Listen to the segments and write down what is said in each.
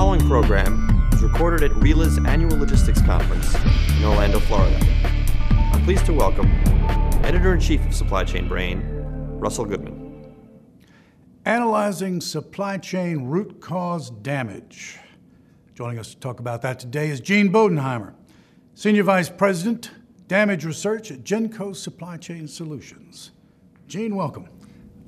program was recorded at RILA's annual logistics conference in Orlando, Florida. I'm pleased to welcome Editor in Chief of Supply Chain Brain, Russell Goodman. Analyzing supply chain root cause damage. Joining us to talk about that today is Gene Bodenheimer, Senior Vice President, Damage Research at Genco Supply Chain Solutions. Gene, welcome.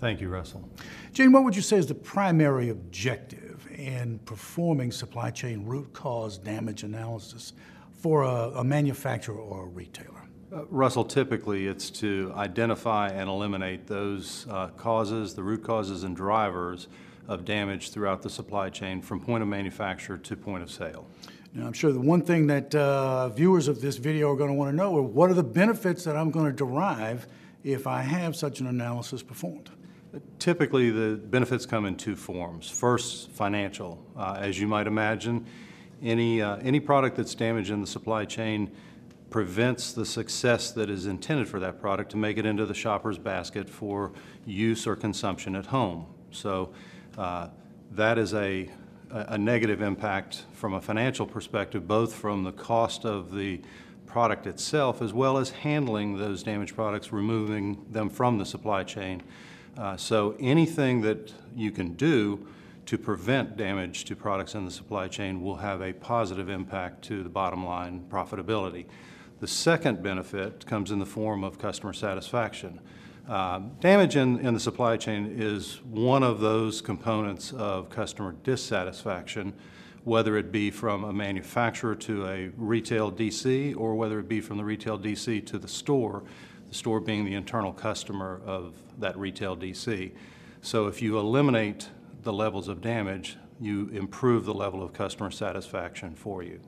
Thank you, Russell. Gene, what would you say is the primary objective in performing supply chain root cause damage analysis for a, a manufacturer or a retailer? Uh, Russell, typically it's to identify and eliminate those uh, causes, the root causes and drivers of damage throughout the supply chain from point of manufacture to point of sale. Now, I'm sure the one thing that uh, viewers of this video are going to want to know are what are the benefits that I'm going to derive if I have such an analysis performed? Typically, the benefits come in two forms. First, financial. Uh, as you might imagine, any, uh, any product that's damaged in the supply chain prevents the success that is intended for that product to make it into the shopper's basket for use or consumption at home. So uh, that is a, a negative impact from a financial perspective, both from the cost of the product itself as well as handling those damaged products, removing them from the supply chain. Uh, so anything that you can do to prevent damage to products in the supply chain will have a positive impact to the bottom line profitability. The second benefit comes in the form of customer satisfaction. Uh, damage in, in the supply chain is one of those components of customer dissatisfaction, whether it be from a manufacturer to a retail DC or whether it be from the retail DC to the store the store being the internal customer of that retail DC. So if you eliminate the levels of damage, you improve the level of customer satisfaction for you.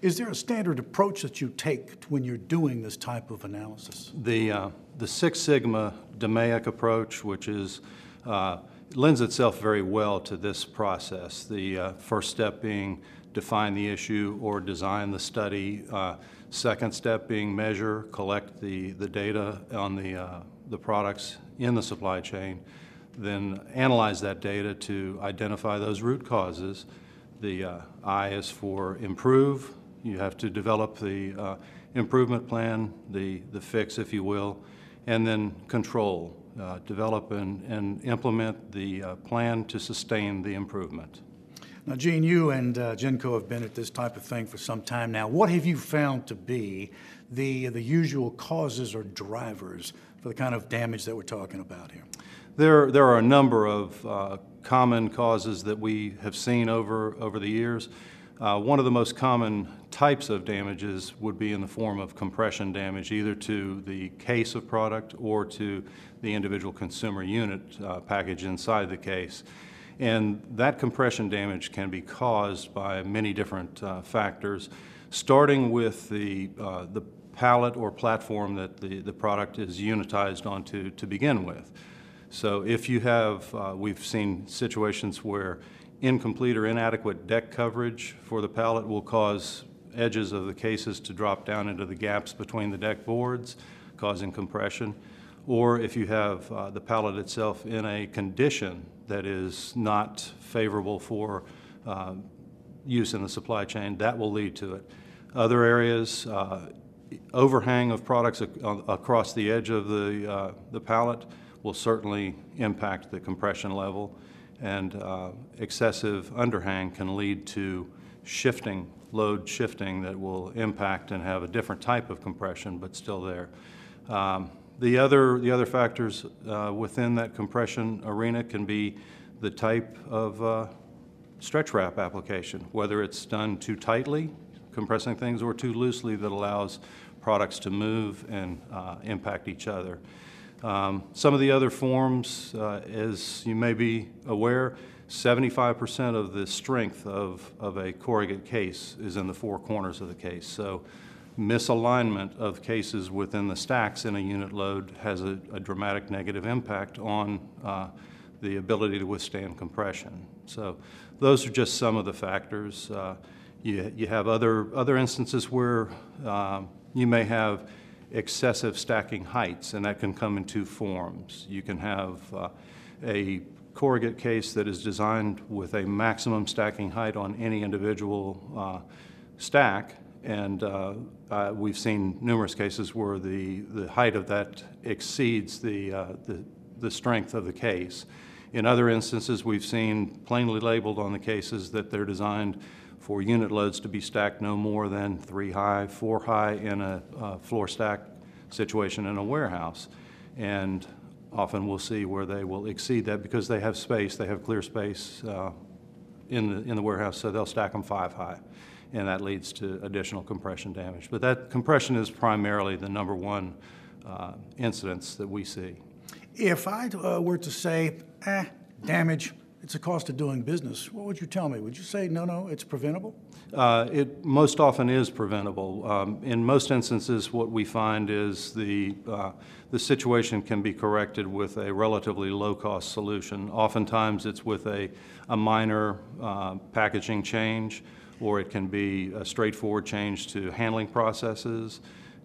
Is there a standard approach that you take when you're doing this type of analysis? The, uh, the Six Sigma DMAIC approach, which is uh, lends itself very well to this process. The uh, first step being define the issue or design the study. Second step being measure, collect the, the data on the, uh, the products in the supply chain, then analyze that data to identify those root causes. The uh, I is for improve. You have to develop the uh, improvement plan, the, the fix, if you will, and then control. Uh, develop and, and implement the uh, plan to sustain the improvement. Now, Gene, you and uh, Genco have been at this type of thing for some time now. What have you found to be the, the usual causes or drivers for the kind of damage that we're talking about here? There, there are a number of uh, common causes that we have seen over, over the years. Uh, one of the most common types of damages would be in the form of compression damage, either to the case of product or to the individual consumer unit uh, package inside the case. And that compression damage can be caused by many different uh, factors, starting with the, uh, the pallet or platform that the, the product is unitized onto to begin with. So if you have, uh, we've seen situations where incomplete or inadequate deck coverage for the pallet will cause edges of the cases to drop down into the gaps between the deck boards, causing compression. Or if you have uh, the pallet itself in a condition that is not favorable for uh, use in the supply chain, that will lead to it. Other areas, uh, overhang of products ac across the edge of the, uh, the pallet will certainly impact the compression level, and uh, excessive underhang can lead to shifting, load shifting that will impact and have a different type of compression, but still there. Um, the other, the other factors uh, within that compression arena can be the type of uh, stretch wrap application, whether it's done too tightly, compressing things, or too loosely that allows products to move and uh, impact each other. Um, some of the other forms, uh, as you may be aware, 75% of the strength of, of a corrugate case is in the four corners of the case. So misalignment of cases within the stacks in a unit load has a, a dramatic negative impact on uh, the ability to withstand compression. So those are just some of the factors. Uh, you, you have other, other instances where uh, you may have excessive stacking heights, and that can come in two forms. You can have uh, a corrugate case that is designed with a maximum stacking height on any individual uh, stack. And uh, uh, we've seen numerous cases where the, the height of that exceeds the, uh, the, the strength of the case. In other instances, we've seen plainly labeled on the cases that they're designed for unit loads to be stacked no more than three high, four high in a floor stack situation in a warehouse. And often we'll see where they will exceed that because they have space, they have clear space uh, in the, in the warehouse, so they'll stack them five high. And that leads to additional compression damage. But that compression is primarily the number one uh, incidence that we see. If I uh, were to say, eh, damage, it's a cost of doing business, what would you tell me? Would you say, no, no, it's preventable? Uh, It most often is preventable. Um, In most instances, what we find is the, uh, the situation can be corrected with a relatively low-cost solution. Oftentimes, it's with a, a minor uh, packaging change, or it can be a straightforward change to handling processes.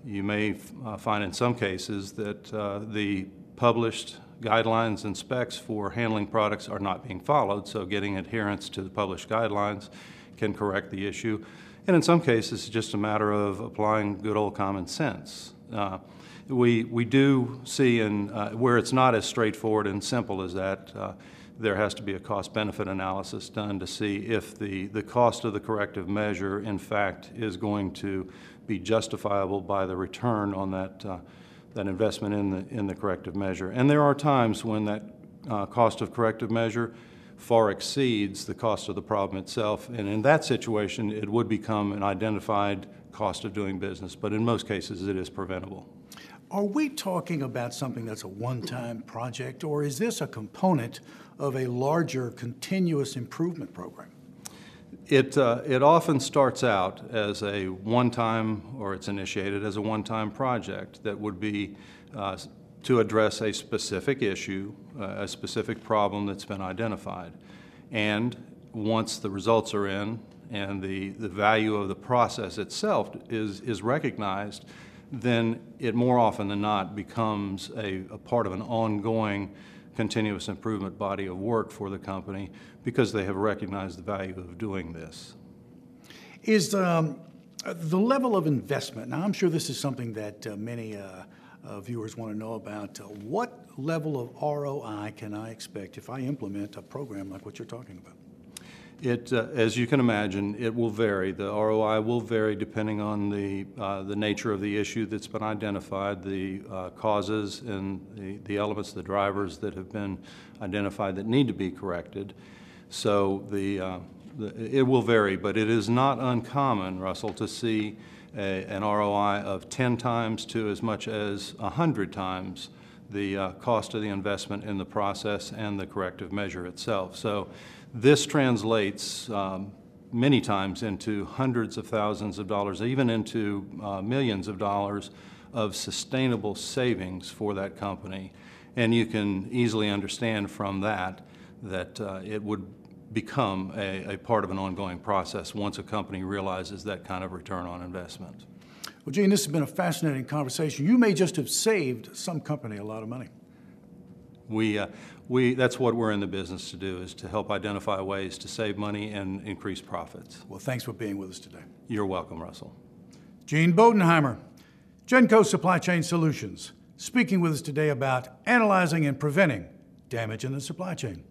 You may uh, find in some cases that uh, the published guidelines and specs for handling products are not being followed, so getting adherence to the published guidelines can correct the issue. And in some cases, it's just a matter of applying good old common sense. Uh, we, we do see in, uh, where it's not as straightforward and simple as that, uh, there has to be a cost-benefit analysis done to see if the, the cost of the corrective measure, in fact, is going to be justifiable by the return on that, uh, that investment in the, in the corrective measure. And there are times when that uh, cost of corrective measure far exceeds the cost of the problem itself. And in that situation, it would become an identified cost of doing business. But in most cases, it is preventable. Are we talking about something that's a one-time project, or is this a component of a larger continuous improvement program? It, uh, it often starts out as a one-time, or it's initiated as a one-time project that would be uh, to address a specific issue, uh, a specific problem that's been identified. And once the results are in and the, the value of the process itself is, is recognized, then it more often than not becomes a, a part of an ongoing continuous improvement body of work for the company because they have recognized the value of doing this. Is um, the level of investment, now I'm sure this is something that uh, many uh, uh, viewers want to know about, uh, what level of ROI can I expect if I implement a program like what you're talking about? It, uh, as you can imagine, it will vary. The ROI will vary depending on the, uh, the nature of the issue that's been identified, the uh, causes and the, the elements, the drivers that have been identified that need to be corrected. So the, uh, the, it will vary, but it is not uncommon, Russell, to see a, an ROI of 10 times to as much as 100 times the uh, cost of the investment in the process and the corrective measure itself. So this translates um, many times into hundreds of thousands of dollars, even into uh, millions of dollars of sustainable savings for that company. And you can easily understand from that that uh, it would become a, a part of an ongoing process once a company realizes that kind of return on investment. Well, Gene, this has been a fascinating conversation. You may just have saved some company a lot of money. We, uh, we, that's what we're in the business to do, is to help identify ways to save money and increase profits. Well, thanks for being with us today. You're welcome, Russell. Gene Bodenheimer, Genco Supply Chain Solutions, speaking with us today about analyzing and preventing damage in the supply chain.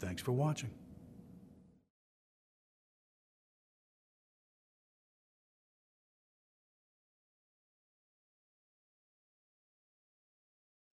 Thanks for watching.